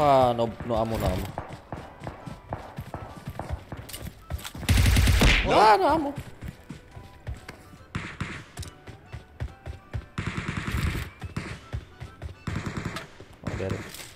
Ah, no, no amo, no amo. No? Ah, no amo. I'll get it.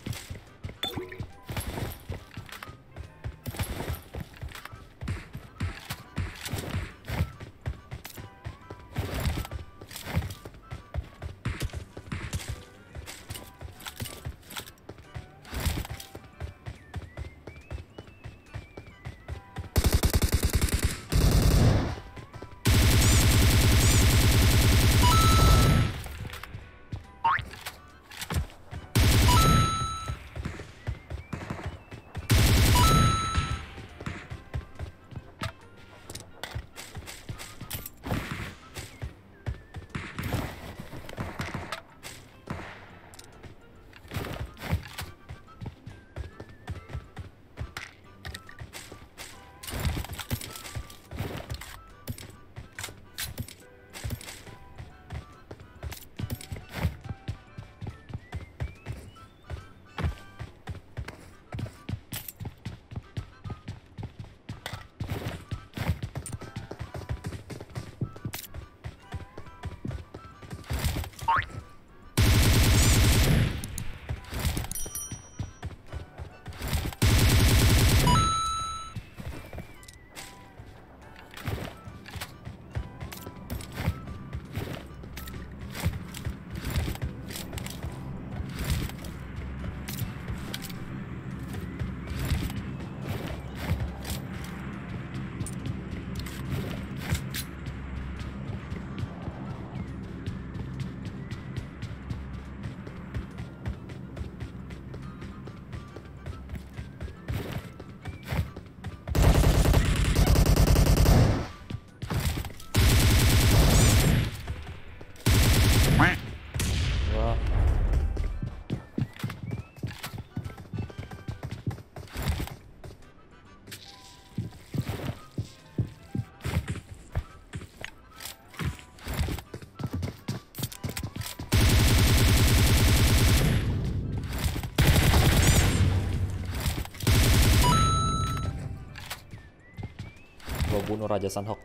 Raja Sanhok.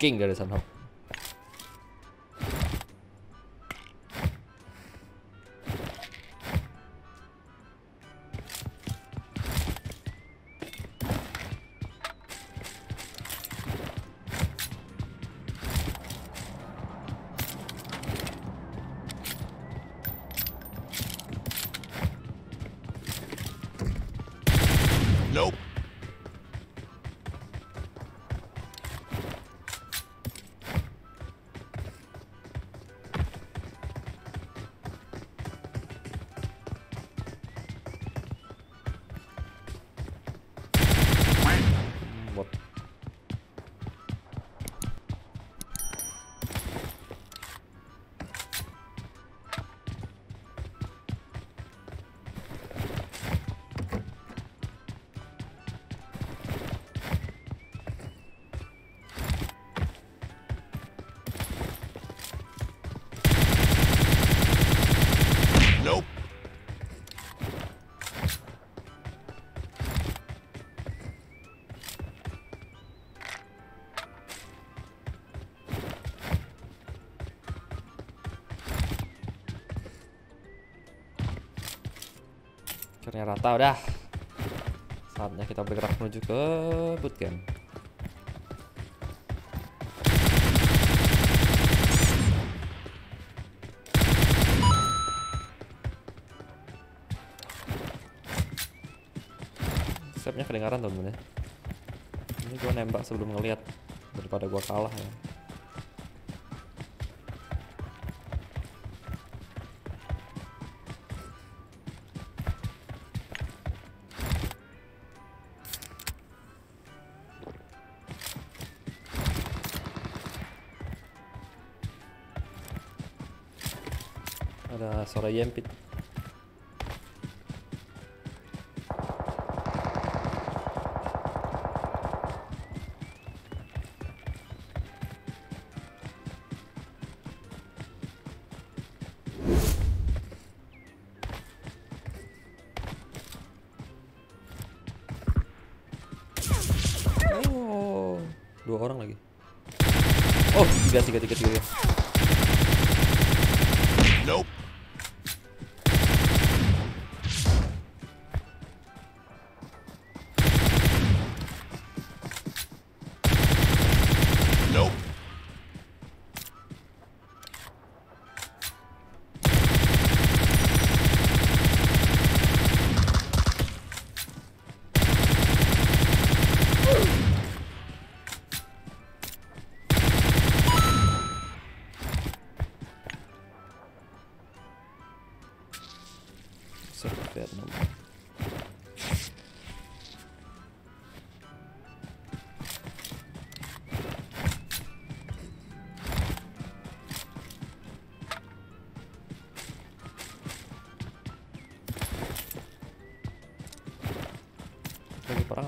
King dari Sanhok. Akhirnya rata udah. Saatnya kita bergerak menuju ke bootcamp. Stepnya kedengaran temen ya. Ini gua nembak sebelum ngeliat daripada gua kalah ya. ямпить. Oh, dua orang lagi. Oh, tiga, tiga, tiga, tiga.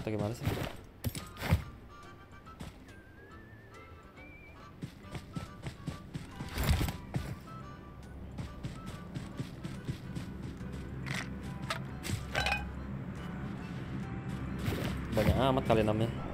Atau gimana sih? Banyak amat kali namanya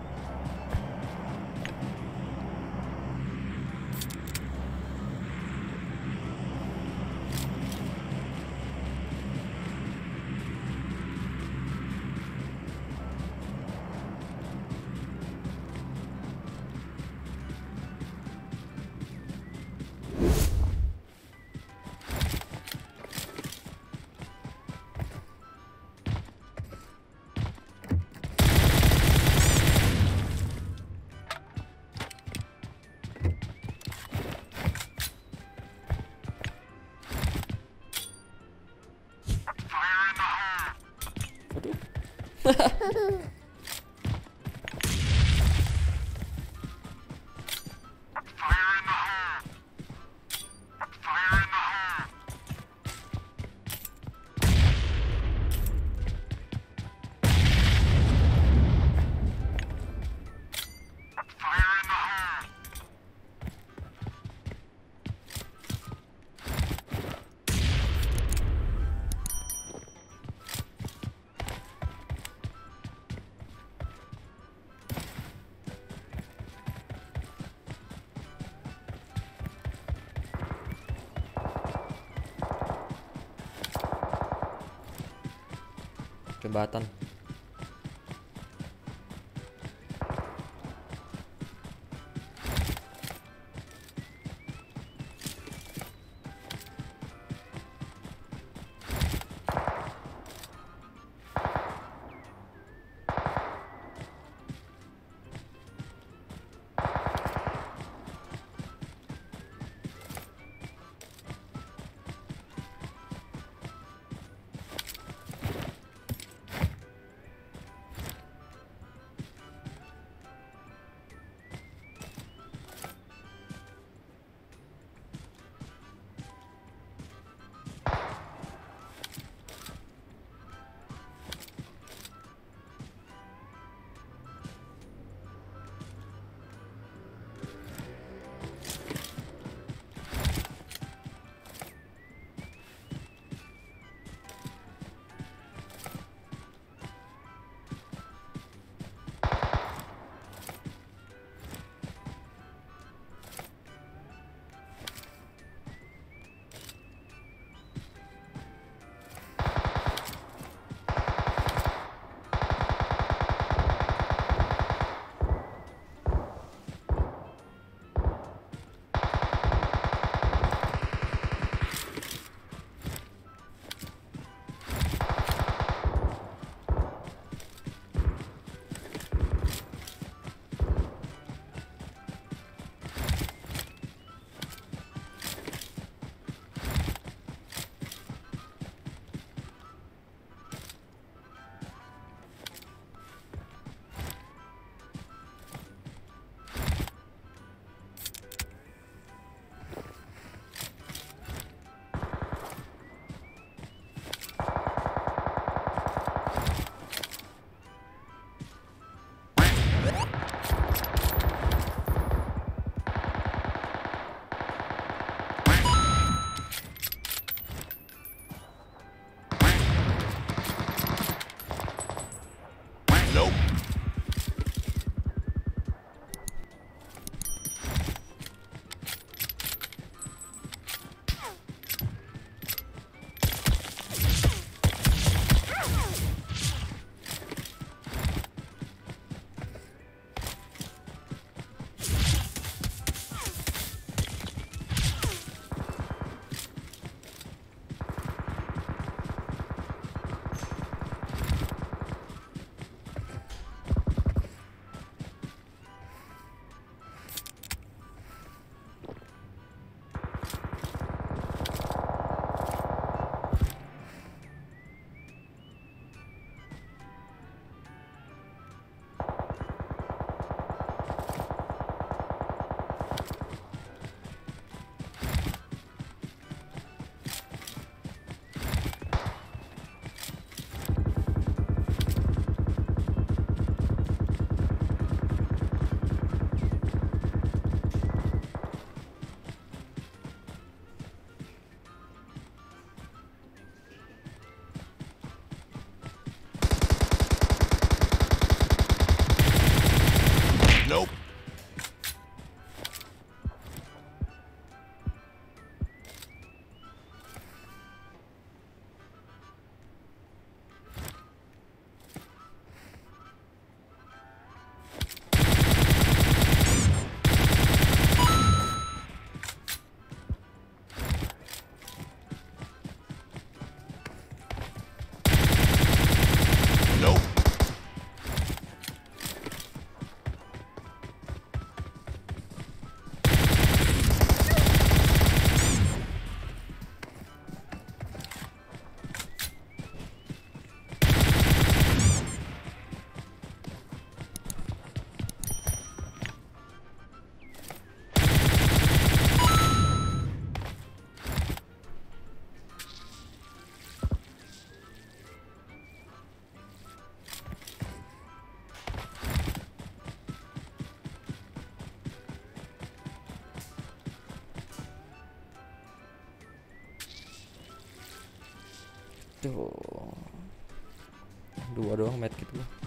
button Tuh. Dua doang medkit gua.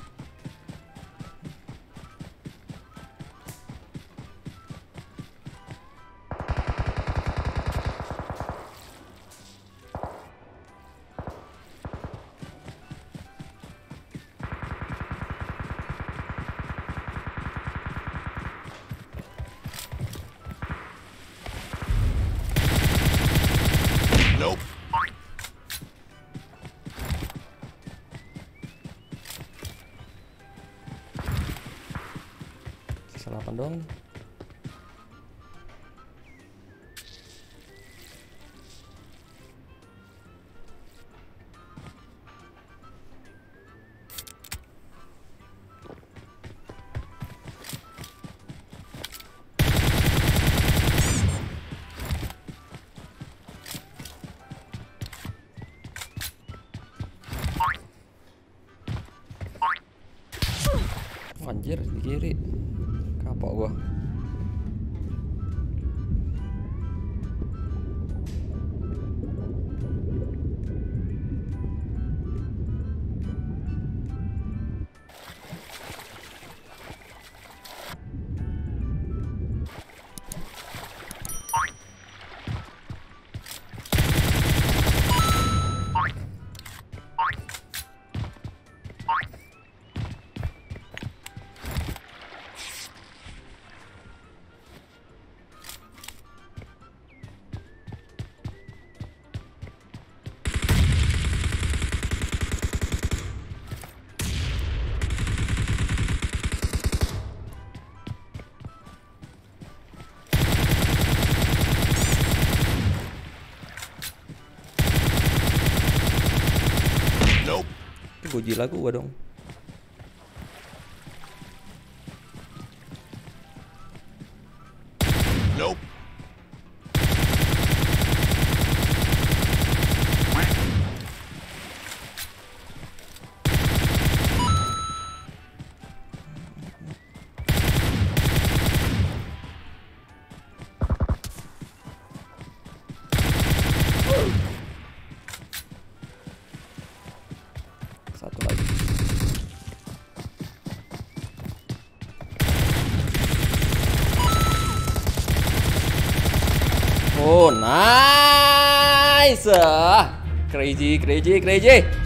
Kapok gua. Itu Godzilla gua dong. Crazy crazy crazy